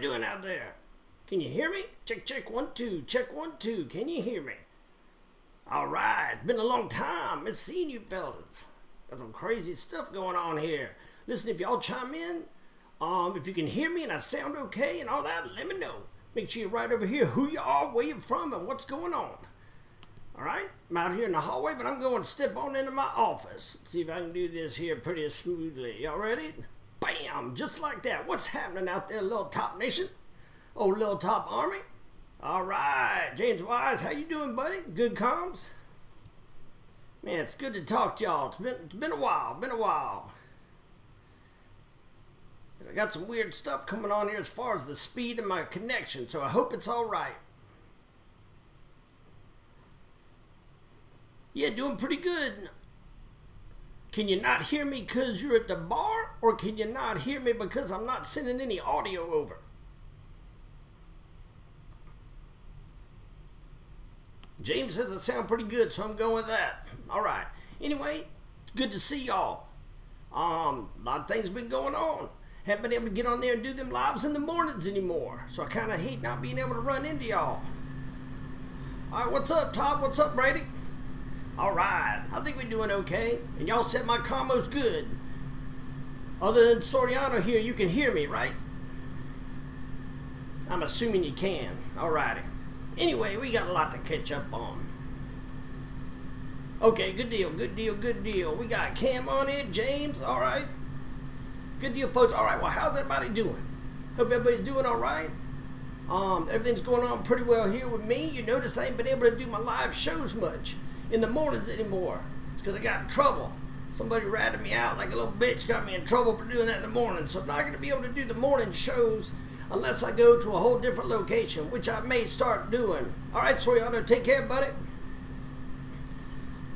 Doing out there? Can you hear me? Check, check, one, two. Check, one, two. Can you hear me? All right. Been a long time. It's seen you fellas. Got some crazy stuff going on here. Listen, if y'all chime in, um, if you can hear me and I sound okay and all that, let me know. Make sure you're right over here who you are, where you're from, and what's going on. All right, I'm out here in the hallway, but I'm going to step on into my office. See if I can do this here pretty smoothly. Y'all ready? Bam! Just like that. What's happening out there, little top nation? Oh, little top army? All right, James Wise, how you doing, buddy? Good comms? Man, it's good to talk to y'all. It's been, it's been a while, been a while. I got some weird stuff coming on here as far as the speed of my connection, so I hope it's all right. Yeah, doing pretty good. Can you not hear me because you're at the bar, or can you not hear me because I'm not sending any audio over? James says it sound pretty good, so I'm going with that. All right. Anyway, good to see y'all. Um, a lot of things been going on. Haven't been able to get on there and do them lives in the mornings anymore, so I kind of hate not being able to run into y'all. All right, what's up, Todd? What's up, Brady? All right, think we're doing okay. And y'all said my commo's good. Other than Soriano here, you can hear me, right? I'm assuming you can. Alrighty. Anyway, we got a lot to catch up on. Okay, good deal, good deal, good deal. We got Cam on it, James, alright. Good deal, folks. Alright, well, how's everybody doing? Hope everybody's doing alright. Um, everything's going on pretty well here with me. You notice I ain't been able to do my live shows much in the mornings anymore. It's because I got in trouble. Somebody ratted me out like a little bitch, got me in trouble for doing that in the morning. So I'm not going to be able to do the morning shows unless I go to a whole different location, which I may start doing. All right, Soriano, take care, buddy.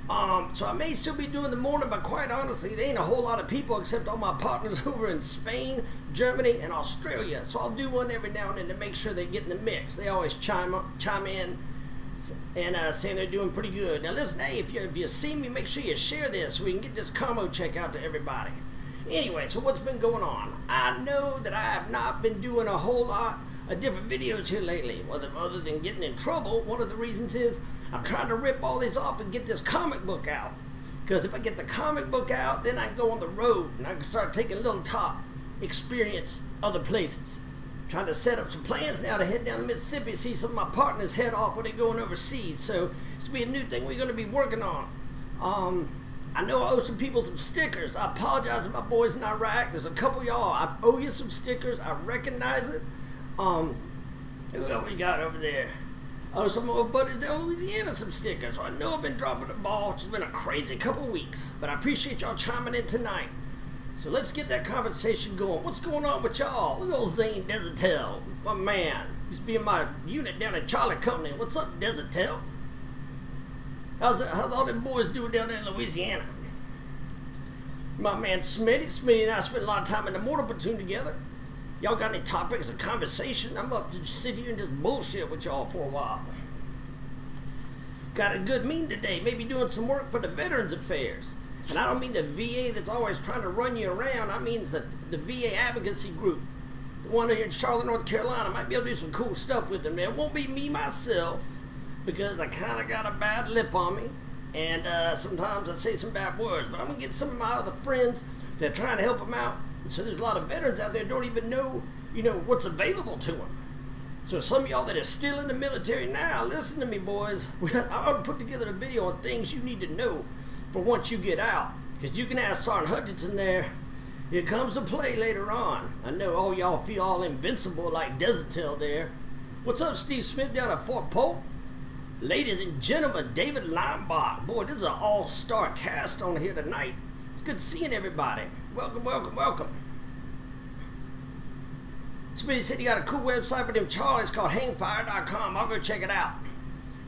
Um, so I may still be doing the morning, but quite honestly, there ain't a whole lot of people except all my partners over in Spain, Germany, and Australia. So I'll do one every now and then to make sure they get in the mix. They always chime chime in and uh, saying they're doing pretty good. Now listen, hey, if you if you see me, make sure you share this so we can get this commo check out to everybody. Anyway, so what's been going on? I know that I have not been doing a whole lot of different videos here lately. Other, other than getting in trouble, one of the reasons is I'm trying to rip all these off and get this comic book out. Because if I get the comic book out, then I can go on the road and I can start taking a little top experience other places. Trying to set up some plans now to head down the Mississippi, see some of my partners head off when they're going overseas. So it's gonna be a new thing we're gonna be working on. Um, I know I owe some people some stickers. I apologize to my boys in Iraq. There's a couple y'all. I owe you some stickers. I recognize it. Um, who else we got over there? Oh, some of my buddies down Louisiana some stickers. So I know I've been dropping the ball. It's been a crazy couple weeks. But I appreciate y'all chiming in tonight. So let's get that conversation going. What's going on with y'all? Look at old Zane Desertel. My man. Used to be my unit down at Charlie Company. What's up, Desertel? How's, how's all them boys doing down there in Louisiana? My man Smitty. Smitty and I spent a lot of time in the mortar platoon together. Y'all got any topics of conversation? I'm up to sit here and just bullshit with y'all for a while. Got a good meeting today. Maybe doing some work for the Veterans Affairs. And I don't mean the VA that's always trying to run you around. I mean the, the VA advocacy group. The one here in Charlotte, North Carolina. Might be able to do some cool stuff with them. It won't be me myself because I kind of got a bad lip on me. And uh, sometimes I say some bad words. But I'm going to get some of my other friends that are trying to help them out. And So there's a lot of veterans out there don't even know, you know, what's available to them. So some of y'all that are still in the military now, listen to me, boys. I ought to put together a video on things you need to know for once you get out. Because you can ask Sergeant Hutchinson there. It comes to play later on. I know all y'all feel all invincible like Desertel there. What's up, Steve Smith down at Fort Polk? Ladies and gentlemen, David Limebach. Boy, this is an all-star cast on here tonight. It's good seeing everybody. Welcome, welcome, welcome. Somebody said he got a cool website for them Charlies called hangfire.com. I'll go check it out.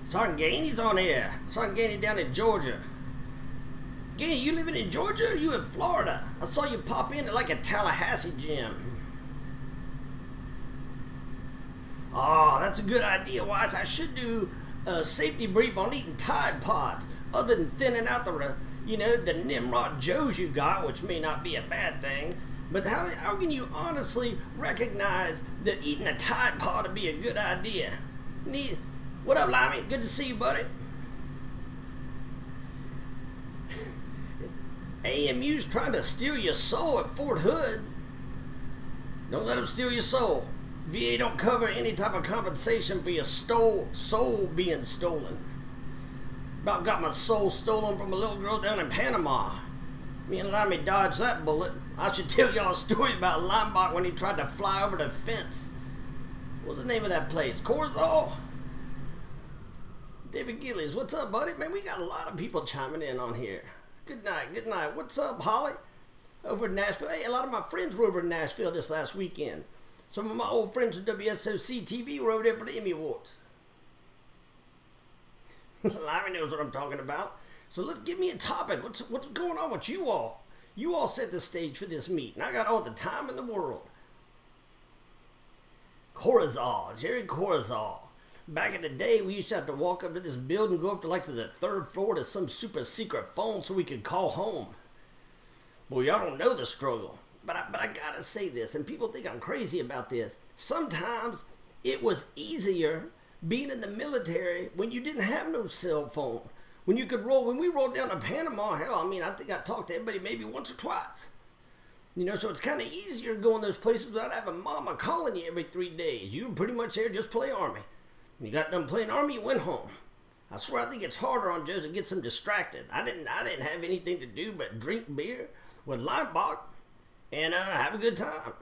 Sergeant Gainey's on here. Sergeant Gainey down in Georgia. Gainey, you living in Georgia or you in Florida? I saw you pop in like a Tallahassee gym. Oh, that's a good idea, Wise. I should do a safety brief on eating Tide Pods, other than thinning out the, you know, the Nimrod Joes you got, which may not be a bad thing. But how, how can you honestly recognize that eating a Tide Pod would be a good idea? Need, what up, Limey? Good to see you, buddy. AMU's trying to steal your soul at Fort Hood. Don't let them steal your soul. VA don't cover any type of compensation for your stole, soul being stolen. About got my soul stolen from a little girl down in Panama. Me and Limey dodged that bullet. I should tell y'all a story about Limebach when he tried to fly over the fence. What's the name of that place? Corozal? David Gillies, what's up, buddy? Man, we got a lot of people chiming in on here. Good night, good night. What's up, Holly? Over in Nashville. Hey, a lot of my friends were over in Nashville this last weekend. Some of my old friends from WSOC TV were over there for the Emmy Awards. Larry knows what I'm talking about. So let's give me a topic. What's what's going on with you all? You all set the stage for this meet, and I got all the time in the world. Corozal, Jerry Corozal. Back in the day, we used to have to walk up to this building, go up to like to the third floor to some super secret phone so we could call home. Boy, y'all don't know the struggle. But I, but I gotta say this, and people think I'm crazy about this. Sometimes it was easier being in the military when you didn't have no cell phone. When you could roll, when we rolled down to Panama, hell, I mean, I think I talked to everybody maybe once or twice. You know, so it's kind of easier going those places without having mama calling you every three days. You were pretty much there just play Army. When you got done playing Army, you went home. I swear, I think it's harder on Joseph gets him distracted. I didn't, I didn't have anything to do but drink beer with Limebach and uh, have a good time.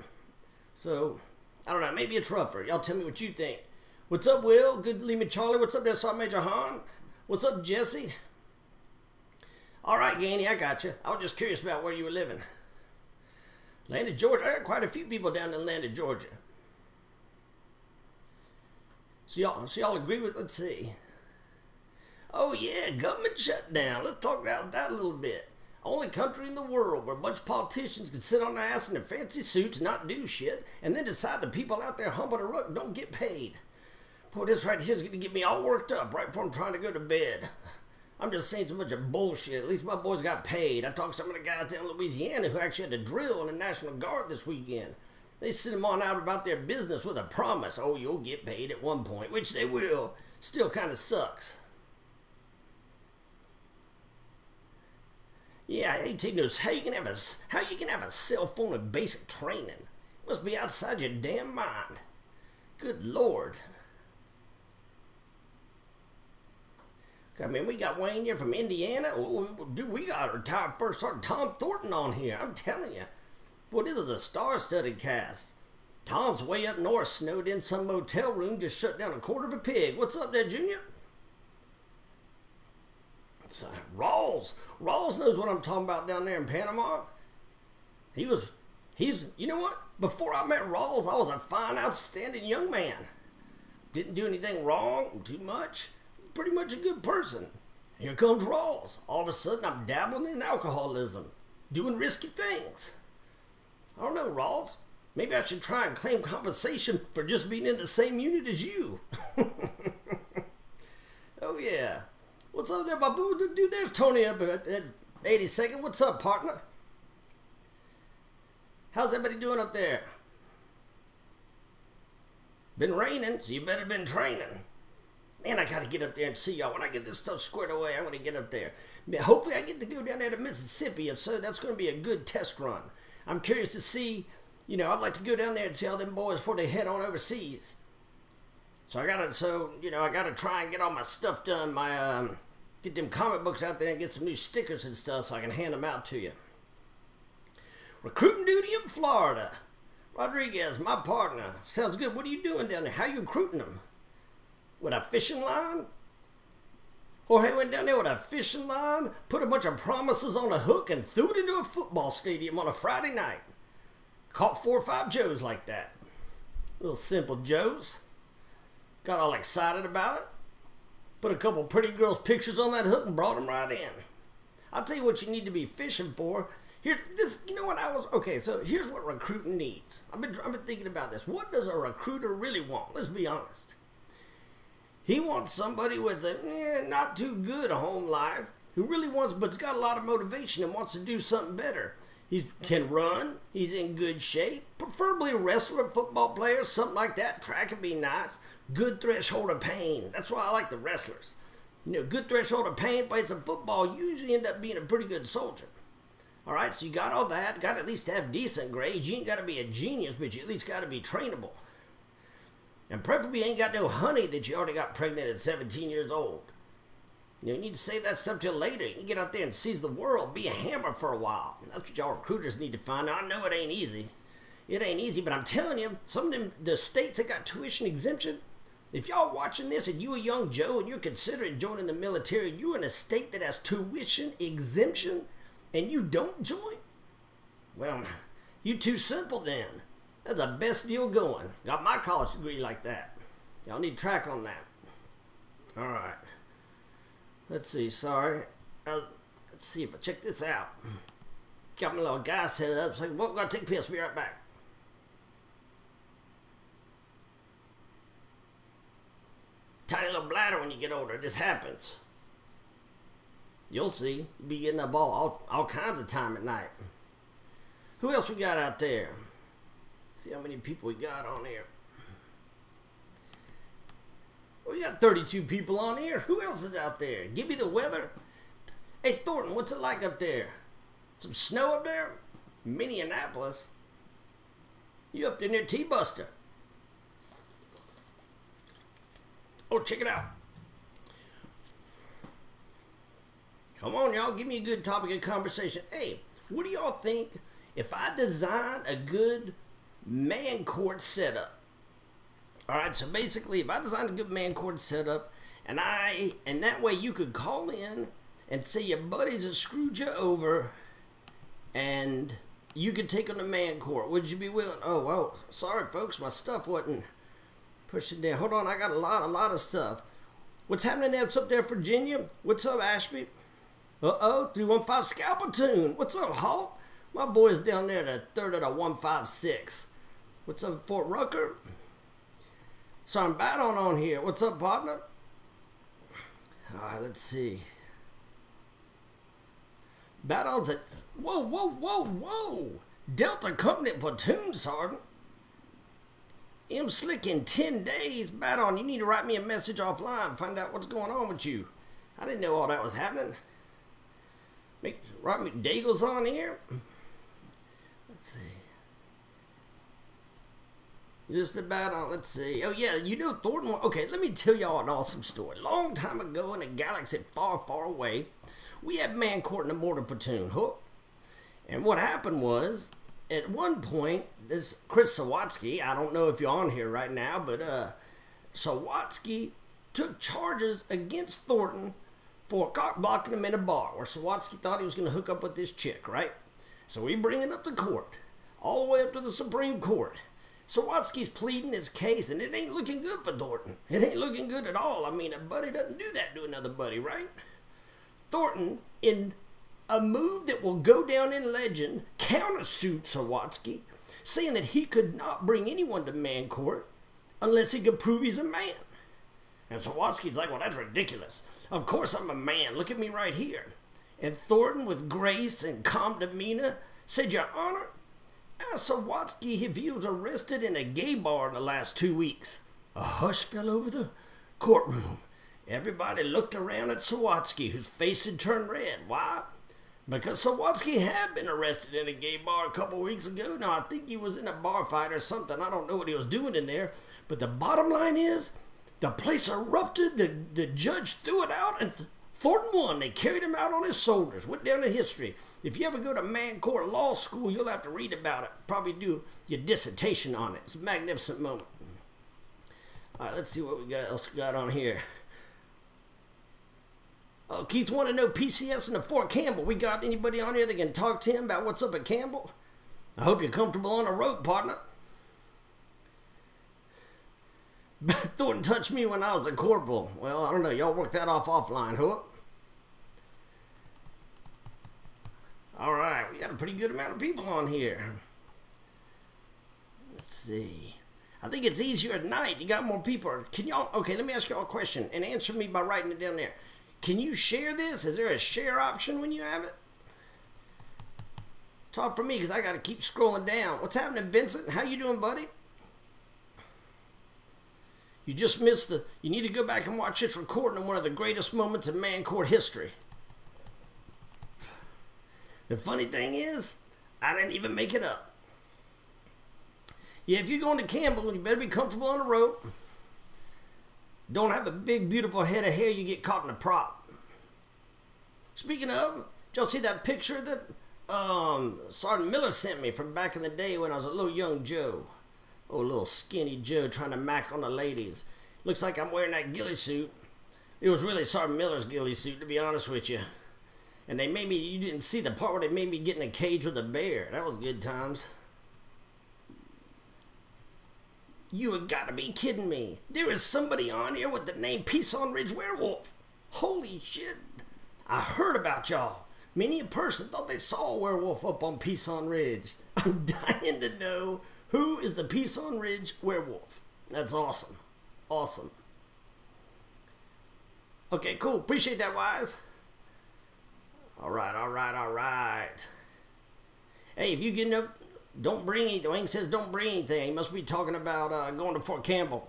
So, I don't know, maybe it's rougher. Y'all tell me what you think. What's up, Will? Good me, Charlie. What's up there, Sergeant Major Han? What's up, Jesse? All right, Gainey, I got you. I was just curious about where you were living. Atlanta, Georgia. I got quite a few people down in Atlanta, Georgia. So y'all, so y'all agree with? Let's see. Oh yeah, government shutdown. Let's talk about that a little bit. Only country in the world where a bunch of politicians can sit on their ass in their fancy suits, and not do shit, and then decide the people out there humping a rug don't get paid. Boy, this right here is going to get me all worked up right before I'm trying to go to bed. I'm just saying so much of bullshit. At least my boys got paid. I talked to some of the guys down in Louisiana who actually had to drill in the National Guard this weekend. They sent them on out about their business with a promise. Oh, you'll get paid at one point, which they will. Still kind of sucks. Yeah, notes. How you can have a how you can have a cell phone with basic training? Must be outside your damn mind. Good lord. I mean, we got Wayne here from Indiana. Dude, we got retired first sergeant Tom Thornton on here. I'm telling you. Boy, this is a star-studded cast. Tom's way up north, snowed in some motel room, just shut down a quarter of a pig. What's up there, Junior? So, uh, Rawls. Rawls knows what I'm talking about down there in Panama. He was, he's, you know what? Before I met Rawls, I was a fine, outstanding young man. Didn't do anything wrong, too much. Pretty much a good person. Here comes Rawls. All of a sudden, I'm dabbling in alcoholism, doing risky things. I don't know, Rawls. Maybe I should try and claim compensation for just being in the same unit as you. oh, yeah. What's up there, Babu? Dude, there's Tony up at, at 82nd. What's up, partner? How's everybody doing up there? Been raining, so you better been training. Man, I gotta get up there and see y'all. When I get this stuff squared away, I'm gonna get up there. Hopefully, I get to go down there to Mississippi. If so, that's gonna be a good test run. I'm curious to see, you know, I'd like to go down there and see all them boys before they head on overseas. So I gotta, so you know, I gotta try and get all my stuff done. My um, get them comic books out there and get some new stickers and stuff so I can hand them out to you. Recruiting duty in Florida. Rodriguez, my partner. Sounds good. What are you doing down there? How you recruiting them? With a fishing line? Jorge went down there with a fishing line, put a bunch of promises on a hook, and threw it into a football stadium on a Friday night. Caught four or five Joes like that. Little simple Joes. Got all excited about it. Put a couple pretty girls' pictures on that hook and brought them right in. I'll tell you what you need to be fishing for. Here, this, you know what I was, okay, so here's what recruiting needs. I've been, I've been thinking about this. What does a recruiter really want? Let's be honest. He wants somebody with a eh, not too good home life who really wants, but's got a lot of motivation and wants to do something better. He can run. He's in good shape. Preferably a wrestler, football player, something like that. Track would be nice. Good threshold of pain. That's why I like the wrestlers. You know, good threshold of pain, plays some football, usually end up being a pretty good soldier. All right, so you got all that. Got to at least have decent grades. You ain't got to be a genius, but you at least got to be trainable. And preferably ain't got no honey that you already got pregnant at 17 years old. You, know, you need to save that stuff till later. You can get out there and seize the world. Be a hammer for a while. That's what y'all recruiters need to find out. I know it ain't easy. It ain't easy, but I'm telling you, some of them, the states that got tuition exemption, if y'all watching this and you a young Joe and you're considering joining the military, you're in a state that has tuition exemption and you don't join, well, you too simple then. That's the best deal going. Got my college degree like that. Y'all need track on that. All right. Let's see, sorry. Uh, let's see if I check this out. Got my little guy set up, so we're gonna take a piss. Be right back. Tiny little bladder when you get older. This happens. You'll see. Be getting up all, all kinds of time at night. Who else we got out there? See how many people we got on here. We got 32 people on here. Who else is out there? Give me the weather. Hey, Thornton, what's it like up there? Some snow up there? Minneapolis? You up there near T-Buster? Oh, check it out. Come on, y'all. Give me a good topic of conversation. Hey, what do y'all think if I design a good man court setup? All right, so basically, if I design a good man court setup, and I and that way you could call in and say your buddies have screwed you over, and you could take on the man court. Would you be willing? Oh, well, sorry, folks, my stuff wasn't pushing down. Hold on, I got a lot, a lot of stuff. What's happening else up there, Virginia? What's up, Ashby? Uh oh, 315 Scout Platoon. What's up, Hawk? My boy's down there at a third of the 156. What's up, Fort Rucker? So I'm bad on here. What's up, partner? Alright, let's see. Battles at whoa, whoa, whoa, whoa! Delta Company platoon sergeant. M slick in ten days. Bad on. You need to write me a message offline. Find out what's going on with you. I didn't know all that was happening. Make write me Daigle's on here. Let's see. Just about let's see. Oh, yeah, you know Thornton. Okay, let me tell y'all an awesome story. Long time ago in a galaxy far, far away, we had man court in a mortar platoon. Hook. And what happened was, at one point, this Chris Sawatsky, I don't know if you're on here right now, but uh, Sawatsky took charges against Thornton for cock blocking him in a bar where Sawatsky thought he was going to hook up with this chick, right? So we bring it up to court, all the way up to the Supreme Court. Sawatsky's pleading his case, and it ain't looking good for Thornton. It ain't looking good at all. I mean, a buddy doesn't do that to another buddy, right? Thornton, in a move that will go down in legend, countersued Sawatsky, saying that he could not bring anyone to man court unless he could prove he's a man. And Sawatsky's like, well, that's ridiculous. Of course I'm a man. Look at me right here. And Thornton, with grace and calm demeanor, said, Your Honor, Sawatsky was arrested in a gay bar in the last two weeks. A hush fell over the courtroom. Everybody looked around at Sawatsky, whose face had turned red. Why? Because Sawatsky had been arrested in a gay bar a couple weeks ago. Now, I think he was in a bar fight or something. I don't know what he was doing in there. But the bottom line is, the place erupted. The, the judge threw it out, and Thornton won. They carried him out on his shoulders. Went down in history. If you ever go to man court law school, you'll have to read about it. Probably do your dissertation on it. It's a magnificent moment. All right, let's see what we got else got on here. Oh, Keith want to know PCS and the Fort Campbell. We got anybody on here that can talk to him about what's up at Campbell? I hope you're comfortable on a rope, partner. Thornton touched me when I was a corporal. Well, I don't know. Y'all work that off offline, huh? All right, we got a pretty good amount of people on here. Let's see. I think it's easier at night. You got more people. Can y'all? Okay, let me ask y'all a question and answer me by writing it down there. Can you share this? Is there a share option when you have it? Talk for me because I got to keep scrolling down. What's happening, Vincent? How you doing, buddy? You just missed the. You need to go back and watch this recording of one of the greatest moments in man court history. The funny thing is, I didn't even make it up. Yeah, if you're going to Campbell, you better be comfortable on the rope. Don't have a big, beautiful head of hair you get caught in a prop. Speaking of, y'all see that picture that um, Sergeant Miller sent me from back in the day when I was a little young Joe. Oh, little skinny Joe trying to mac on the ladies. Looks like I'm wearing that ghillie suit. It was really Sergeant Miller's ghillie suit, to be honest with you. And they made me, you didn't see the part where they made me get in a cage with a bear. That was good times. You have got to be kidding me. There is somebody on here with the name Peason Ridge Werewolf. Holy shit. I heard about y'all. Many a person thought they saw a werewolf up on Peason Ridge. I'm dying to know who is the Peason Ridge werewolf. That's awesome. Awesome. Okay, cool. Appreciate that, Wise. All right, all right, all right. Hey, if you get up, don't bring anything. Wayne says don't bring anything. He must be talking about uh, going to Fort Campbell.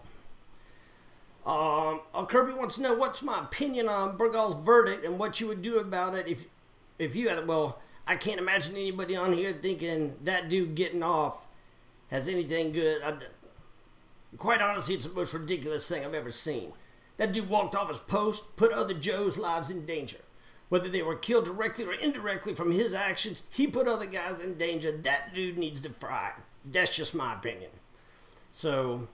Um, uh, Kirby wants to know what's my opinion on Bergdahl's verdict and what you would do about it if if you had, it. well, I can't imagine anybody on here thinking that dude getting off has anything good. I, quite honestly, it's the most ridiculous thing I've ever seen. That dude walked off his post, put other Joe's lives in danger. Whether they were killed directly or indirectly from his actions, he put other guys in danger. That dude needs to fry. That's just my opinion. So,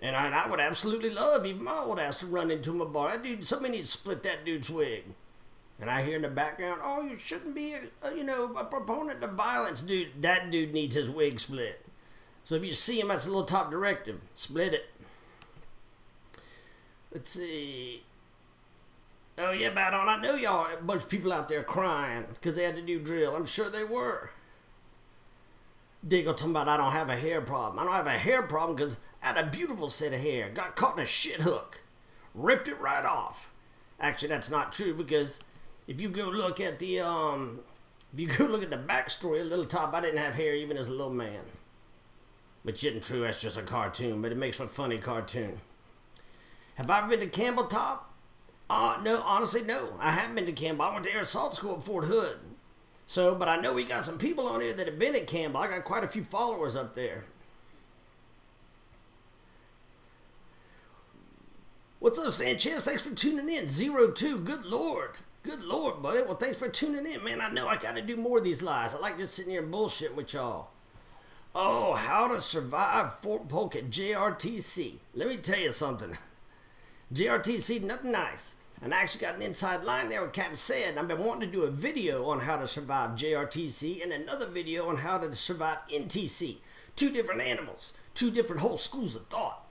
and I, I would absolutely love even my old ass to run into him a bar. That dude, somebody needs to split that dude's wig. And I hear in the background, oh, you shouldn't be, a, a, you know, a proponent of violence, dude. That dude needs his wig split. So if you see him, that's a little top directive. Split it. Let's see. Oh yeah, bad on. I know y'all, a bunch of people out there crying because they had to do drill. I'm sure they were. Daigle talking about I don't have a hair problem. I don't have a hair problem because I had a beautiful set of hair. Got caught in a shit hook. Ripped it right off. Actually, that's not true because if you go look at the um, if you go look at the backstory, a little top, I didn't have hair even as a little man. Which isn't true. That's just a cartoon, but it makes for a funny cartoon. Have I ever been to Campbell Top? Uh, no, honestly, no. I haven't been to Campbell. I went to Air Assault School at Fort Hood. So, but I know we got some people on here that have been at Campbell. I got quite a few followers up there. What's up, Sanchez? Thanks for tuning in. Zero two. Good lord. Good lord, buddy. Well, thanks for tuning in, man. I know I got to do more of these lives. I like just sitting here and bullshitting with y'all. Oh, how to survive Fort Polk at JRTC. Let me tell you something. JRTC, nothing nice. And I actually got an inside line there with Captain Said. I've been wanting to do a video on how to survive JRTC and another video on how to survive NTC. Two different animals, two different whole schools of thought.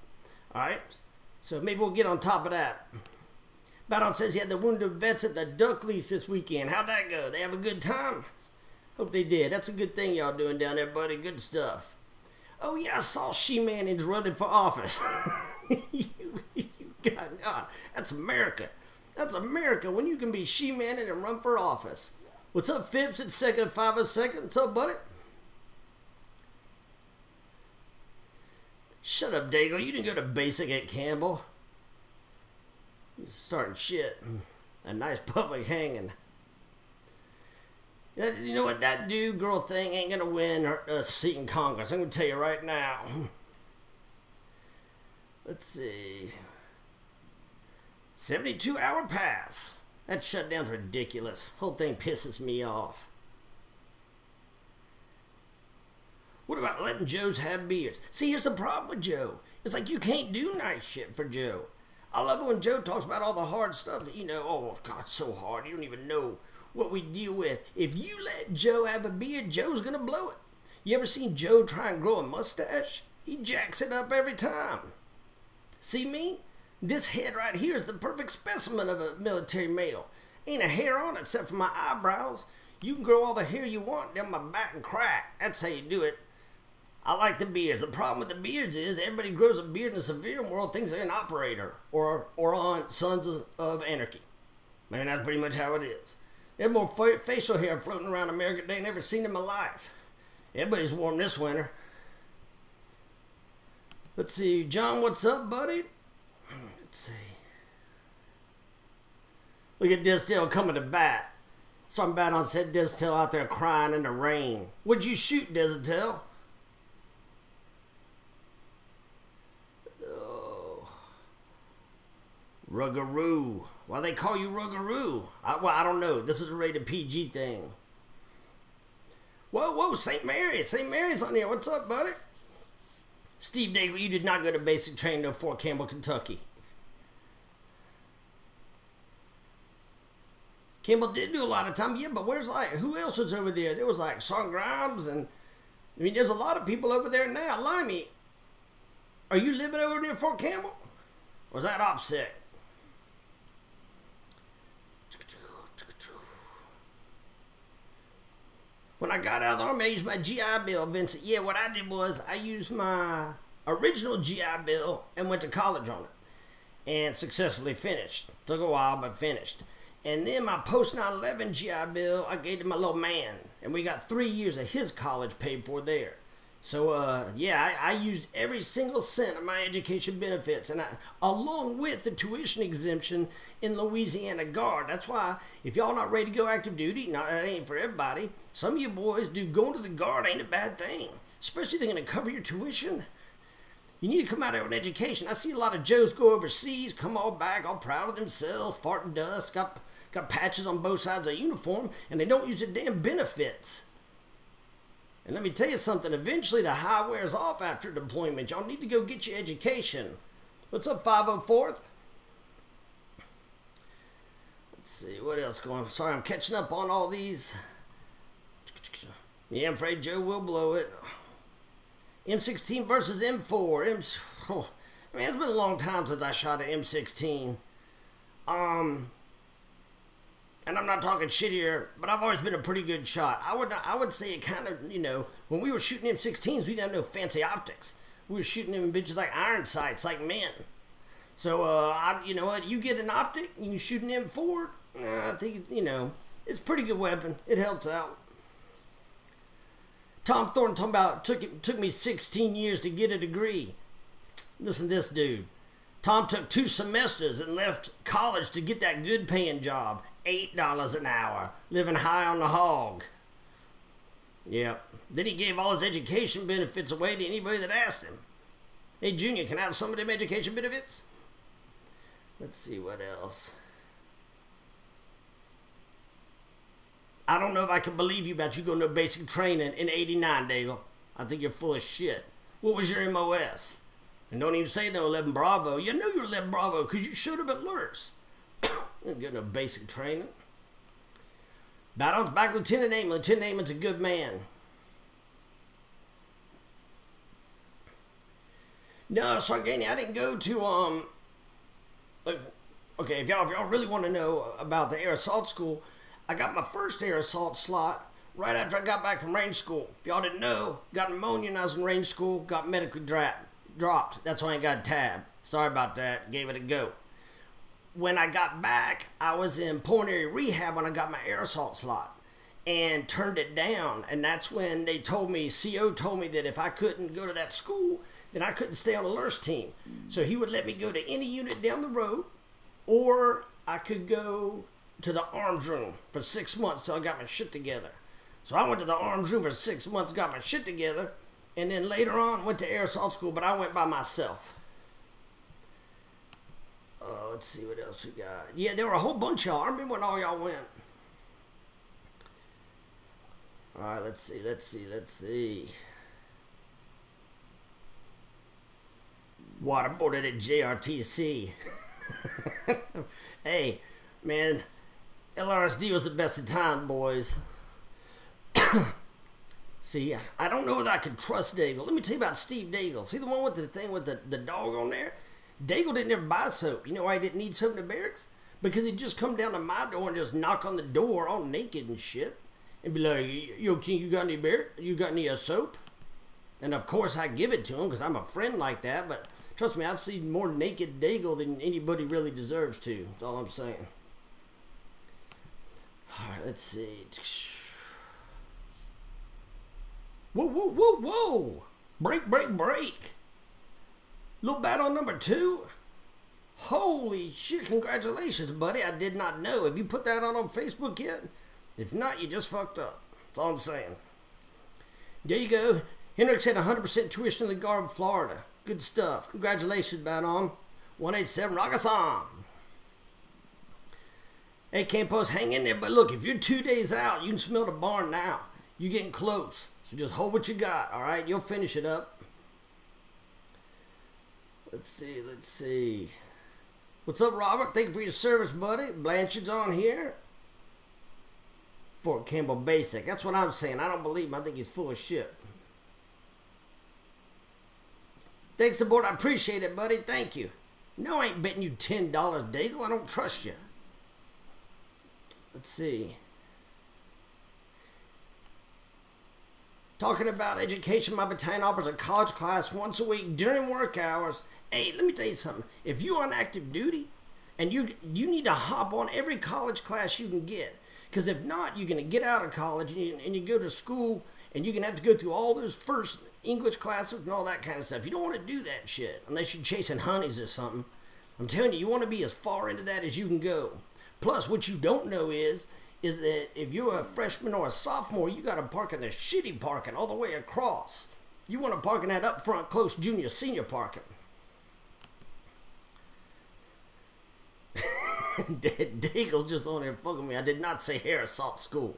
All right? So maybe we'll get on top of that. Baron says he had the wounded vets at the duck lease this weekend. How'd that go? They have a good time? Hope they did. That's a good thing y'all doing down there, buddy. Good stuff. Oh, yeah, I saw She-Man is running for office. you, you, God, God, that's America. That's America when you can be She-Man and run for office. What's up, Phipps? It's second five a second. What's up, buddy? Shut up, Dago. You didn't go to basic at Campbell starting shit. A nice public hanging. You know what? That dude girl thing ain't gonna win a seat in Congress. I'm gonna tell you right now. Let's see. 72 hour pass. That shutdown's ridiculous. Whole thing pisses me off. What about letting Joes have beers? See, here's the problem with Joe. It's like you can't do nice shit for Joe. I love it when Joe talks about all the hard stuff you know, oh, God, so hard. You don't even know what we deal with. If you let Joe have a beard, Joe's going to blow it. You ever seen Joe try and grow a mustache? He jacks it up every time. See me? This head right here is the perfect specimen of a military male. Ain't a hair on it except for my eyebrows. You can grow all the hair you want down my back and crack. That's how you do it. I like the beards. The problem with the beards is everybody grows a beard in the civilian world thinks they're an operator or or on Sons of, of Anarchy. Man, that's pretty much how it is. There's more fa- facial hair floating around America than I never seen in my life. Everybody's warm this winter. Let's see, John, what's up, buddy? Let's see. Look at Disdale coming to bat. Some bad on said Disdale out there crying in the rain. Would you shoot Disdale? Oh. Ruggaroo. Why they call you Ruggaroo? I, well, I don't know. This is a rated PG thing. Whoa, whoa, St. Mary. St. Mary's on here. What's up, buddy? Steve Daigle, you did not go to basic training to Fort Campbell, Kentucky. Campbell did do a lot of time, yeah, but where's like, who else was over there? There was like Son Grimes, and I mean, there's a lot of people over there now. Limey, are you living over near Fort Campbell? Or was that opposite? When I got out of the army, I used my GI Bill, Vincent. Yeah, what I did was I used my original GI Bill and went to college on it and successfully finished. Took a while, but finished. And then my post 9 11 GI Bill, I gave to my little man. And we got three years of his college paid for there. So, uh, yeah, I, I, used every single cent of my education benefits, and I, along with the tuition exemption in Louisiana Guard. That's why, if y'all not ready to go active duty, not that ain't for everybody. Some of you boys do going to the Guard ain't a bad thing, especially they're gonna cover your tuition. You need to come out of an education. I see a lot of Joes go overseas, come all back, all proud of themselves, farting dust, got got patches on both sides of uniform, and they don't use the damn benefits. And let me tell you something, eventually the high wears off after deployment. Y'all need to go get your education. What's up, 504th? Let's see, what else going on? Sorry, I'm catching up on all these. Yeah, I'm afraid Joe will blow it. M16 versus M4. M oh, man, it's been a long time since I shot an M16. Um, and I'm not talking shit here, but I've always been a pretty good shot. I would I would say it kind of you know when we were shooting M16s, we didn't have no fancy optics. We were shooting them bitches like iron sights, like men. So uh, I, you know what? You get an optic, you shoot an M4. Uh, I think you know it's a pretty good weapon. It helps out. Tom Thornton talking about took it took me 16 years to get a degree. Listen to this dude. Tom took two semesters and left college to get that good paying job. $8 an hour, living high on the hog. Yep. Then he gave all his education benefits away to anybody that asked him. Hey, Junior, can I have some of them education benefits? Let's see what else. I don't know if I can believe you about you going to basic training in 89, Daigle. I think you're full of shit. What was your MOS? And don't even say no 11 Bravo. You knew you were 11 Bravo because you showed up at Lurs. Getting a basic training. Battles back Lieutenant Amon. Lieutenant Amon's a good man. No, Sargani, I didn't go to um. okay, if y'all if y'all really want to know about the air assault school, I got my first air assault slot right after I got back from Ranger School. If y'all didn't know, got pneumonia when I was in Ranger School, got medically dropped. Dropped. That's why I got tab. Sorry about that. Gave it a go when I got back, I was in pulmonary rehab when I got my air assault slot and turned it down. And that's when they told me, CO told me that if I couldn't go to that school, then I couldn't stay on the LURS team. So he would let me go to any unit down the road, or I could go to the arms room for six months till I got my shit together. So I went to the arms room for six months, got my shit together, and then later on went to air assault school, but I went by myself. Uh, let's see what else we got. Yeah, there were a whole bunch y'all. I remember when all y'all went. All right, let's see, let's see, let's see. Waterboarded at JRTC. hey, man, LRSD was the best of time, boys. See, I don't know whether I can trust Daigle. Let me tell you about Steve Daigle. See the one with the thing with the, the dog on there? Daigle didn't ever buy soap. You know why he didn't need soap in the barracks? Because he'd just come down to my door and just knock on the door all naked and shit. And be like, yo, King, you got any bear? You got any uh, soap? And of course, I give it to him because I'm a friend like that. But trust me, I've seen more naked Daigle than anybody really deserves to. That's all I'm saying. All right, let's see. Whoa, whoa, whoa, whoa! Break, break, break! Little battle number two. Holy shit, congratulations, buddy. I did not know. Have you put that out on Facebook yet? If not, you just fucked up. That's all I'm saying. There you go. Hendrix had 100% tuition in the Garden, Florida. Good stuff. Congratulations, Baton. 187 Rakkasan. Hey, Campos, hang in there. But look, if you're two days out, you can smell the barn now. You're getting close. So just hold what you got, all right? You'll finish it up. Let's see, let's see. What's up, Robert? Thank you for your service, buddy. Blanchard's on here. Fort Campbell Basic. That's what I'm saying. I don't believe him. I think he's full of shit. Thanks, aboard. I appreciate it, buddy. Thank you. No, I ain't betting you $10, Daigle. I don't trust you. Let's see. Talking about education, my battalion offers a college class once a week during work hours. Hey, let me tell you something. If you're on active duty and you you need to hop on every college class you can get, because if not, you're going to get out of college and you, and you go to school and you're going to have to go through all those first English classes and all that kind of stuff. You don't want to do that shit unless you're chasing honeys or something. I'm telling you, you want to be as far into that as you can go. Plus, what you don't know is is that if you're a freshman or a sophomore, you got to park in the shitty parking all the way across. You want to park in that up front, close junior, senior parking. Daigle's just on there fucking me. I did not say hair assault school.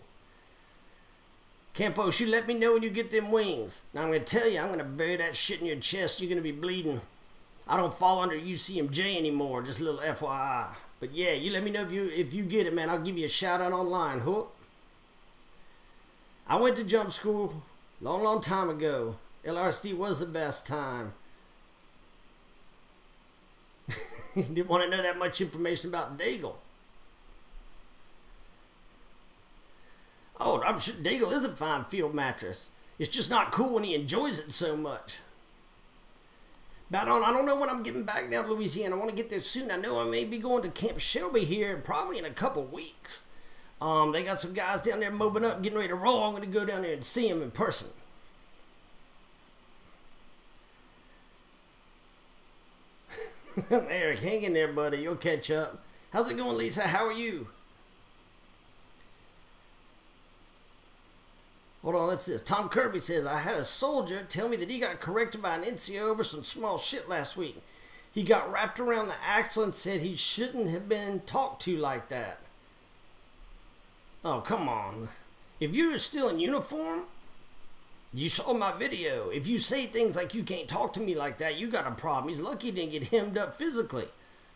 Campos, you let me know when you get them wings. Now I'm going to tell you, I'm going to bury that shit in your chest. You're going to be bleeding. I don't fall under UCMJ anymore. Just a little FYI. But yeah, you let me know if you if you get it, man. I'll give you a shout out online. Hook. I went to jump school long, long time ago. LRSD was the best time. Didn't want to know that much information about Daigle. Oh, I'm sure Daigle is a fine field mattress. It's just not cool when he enjoys it so much. But on, I don't know when I'm getting back down to Louisiana. I want to get there soon. I know I may be going to Camp Shelby here probably in a couple weeks. Um, they got some guys down there mobbing up, getting ready to roll. I'm going to go down there and see them in person. Eric, hang in there, buddy. You'll catch up. How's it going, Lisa? How are you? Hold on, let's this. Tom Kirby says, I had a soldier tell me that he got corrected by an NCO over some small shit last week. He got wrapped around the axle and said he shouldn't have been talked to like that. Oh, come on. If you're still in uniform, you saw my video. If you say things like you can't talk to me like that, you got a problem. He's lucky he didn't get hemmed up physically.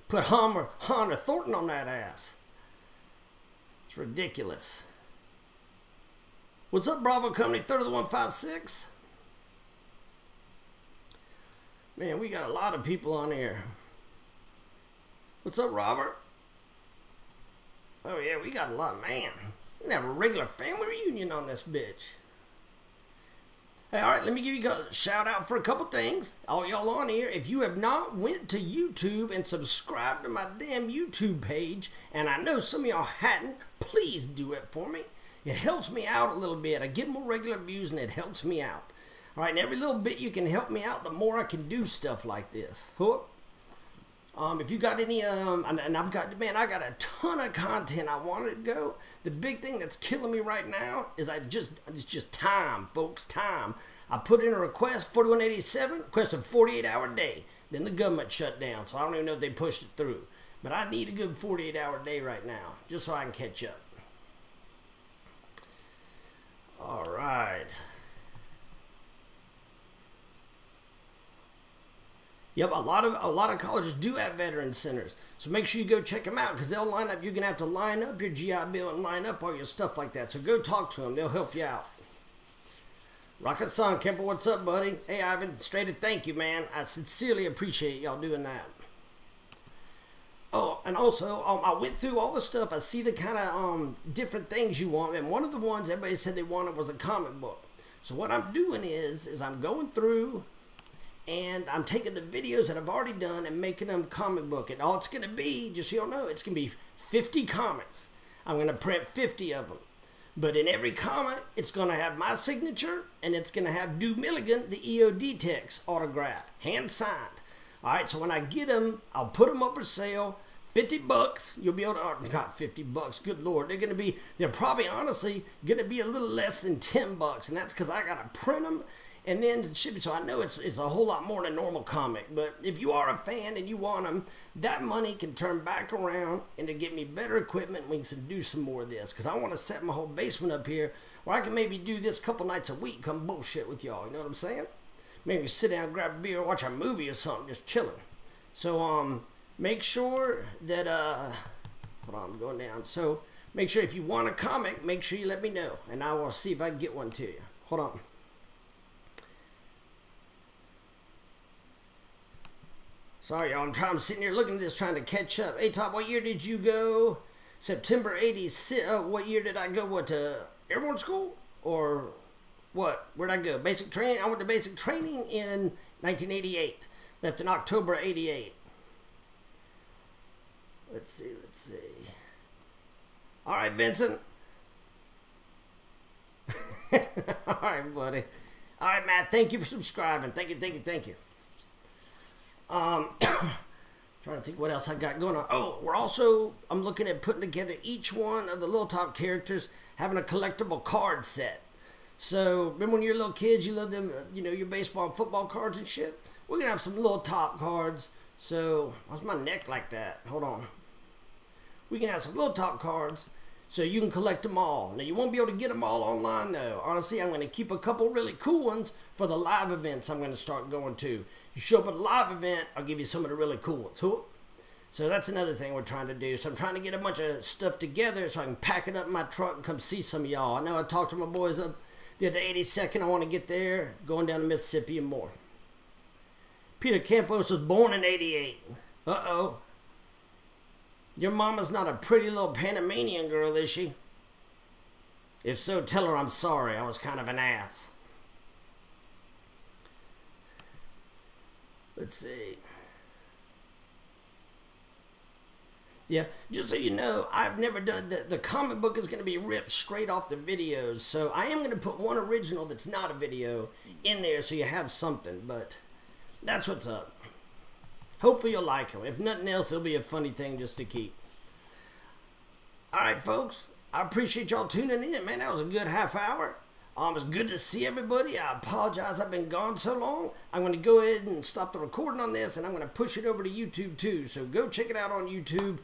Put Hummer, Hunter Thornton on that ass. It's ridiculous. What's up, Bravo Company? Third of the 156. Man, we got a lot of people on here. What's up, Robert? Oh, yeah, we got a lot, man. We have a regular family reunion on this bitch. Hey, all right, let me give you a shout out for a couple things. All y'all on here, if you have not went to YouTube and subscribed to my damn YouTube page, and I know some of y'all hadn't, please do it for me. It helps me out a little bit. I get more regular views and it helps me out. All right, and every little bit you can help me out, the more I can do stuff like this. Hook. Um, if you got any, um, and I've got, man, I got a ton of content I wanted to go. The big thing that's killing me right now is I just, it's just time, folks, time. I put in a request, 4187, request a 48 hour day. Then the government shut down, so I don't even know if they pushed it through. But I need a good 48 hour day right now, just so I can catch up. All right. Yep, a lot of a lot of colleges do have veteran centers, so make sure you go check them out because they'll line up. You're gonna have to line up your GI Bill and line up all your stuff like that. So go talk to them; they'll help you out. Rocket Song Kemper, what's up, buddy? Hey, Ivan, straight to thank you, man. I sincerely appreciate y'all doing that. Oh, and also, um, I went through all the stuff. I see the kind of um, different things you want, and one of the ones everybody said they wanted was a comic book. So what I'm doing is, is I'm going through, and I'm taking the videos that I've already done and making them comic book. And all it's to be, just so you all know, it's to be 50 comics. I'm to print 50 of them. But in every comic, it's going to have my signature and it's going to have Dew Milligan, the EOD text autograph, hand signed. All right, so when I get them, I'll put them up for sale. 50 bucks. You'll be able to, oh, got 50 bucks. Good Lord. They're going to be, they're probably honestly going to be a little less than 10 bucks. And that's because I got to print them and then ship So I know it's, it's a whole lot more than a normal comic. But if you are a fan and you want them, that money can turn back around and to get me better equipment. We can do some more of this because I want to set my whole basement up here where I can maybe do this couple nights a week. Come bullshit with y'all. You know what I'm saying? Maybe sit down, grab a beer, watch a movie or something, just chilling. So, um, make sure that uh hold on i'm going down. So make sure if you want a comic make sure you let me know and i will see if i can get one to you. Hold on. Sorry y'all i'm trying i'm sitting here looking at this trying to catch up. Hey top what year did you go? September 86 uh, what year did i go what to airborne school? Or what where'd i go? Basic training i went to basic training in 1988 left in october 88 Let's see, let's see. All right, Vincent. All right, buddy. All right, Matt. Thank you for subscribing. Thank you, thank you, thank you. Um, trying to think what else I got going on. Oh, we're also I'm looking at putting together each one of the little top characters having a collectible card set. So remember when you're little kids, you love them, you know, your baseball and football cards and shit. We're gonna have some little top cards. So why's my neck like that? Hold on we can have some little top cards so you can collect them all. Now, you won't be able to get them all online, though. Honestly, I'm going to keep a couple really cool ones for the live events I'm going to start going to. You show up at a live event, I'll give you some of the really cool ones. So that's another thing we're trying to do. So I'm trying to get a bunch of stuff together so I can pack it up in my truck and come see some of y'all. I know I talked to my boys up the 82nd. I want to get there, going down to Mississippi and more. Peter Campos was born in 88. Uh-oh. Your mama's not a pretty little Panamanian girl, is she? If so, tell her I'm sorry. I was kind of an ass. Let's see. Yeah, just so you know, I've never done the, the comic book is going to be ripped straight off the videos. So I am going to put one original that's not a video in there so you have something. But that's what's up. Hopefully you'll like them. If nothing else, it'll be a funny thing just to keep. All right, folks. I appreciate y'all tuning in, man. That was a good half hour. Um, it's good to see everybody. I apologize I've been gone so long. I'm going to go ahead and stop the recording on this, and I'm going to push it over to YouTube too. So go check it out on YouTube.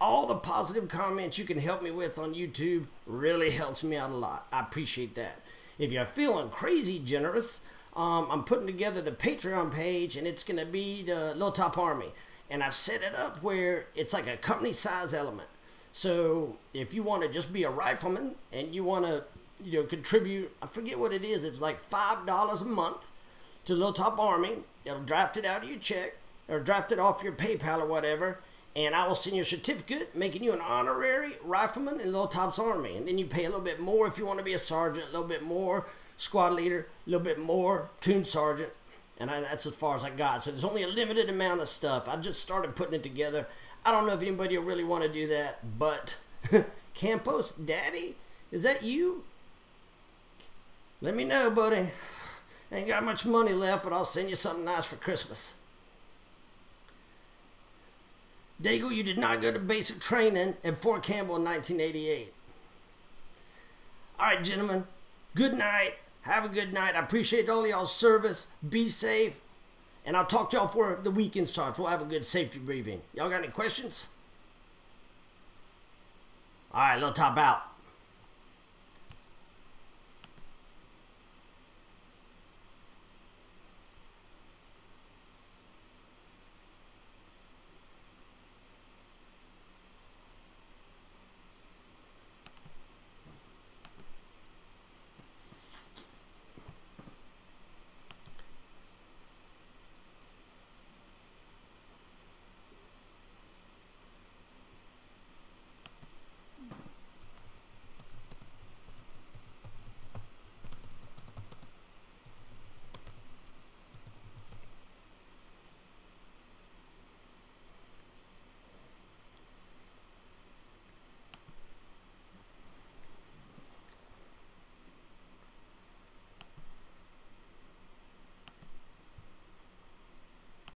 All the positive comments you can help me with on YouTube really helps me out a lot. I appreciate that. If you're feeling crazy generous, um, I'm putting together the Patreon page, and it's going to be the Little Top Army. And I've set it up where it's like a company size element. So if you want to just be a rifleman and you want to, you know, contribute, I forget what it is. It's like five dollars a month to Little Top Army. It'll draft it out of your check or draft it off your PayPal or whatever, and I will send you a certificate making you an honorary rifleman in Little Top's Army. And then you pay a little bit more if you want to be a sergeant, a little bit more squad leader, a little bit more platoon sergeant, and I, that's as far as I got. So there's only a limited amount of stuff. I just started putting it together. I don't know if anybody will really want to do that, but Campos, Daddy, is that you? Let me know, buddy. Ain't got much money left, but I'll send you something nice for Christmas. Daigle, you did not go to basic training at Fort Campbell in 1988. All right, gentlemen, good night. Have a good night. I appreciate all y'all's service. Be safe. And I'll talk to y'all for the weekend starts. We'll have a good safety briefing. Y'all got any questions? All right, little top out.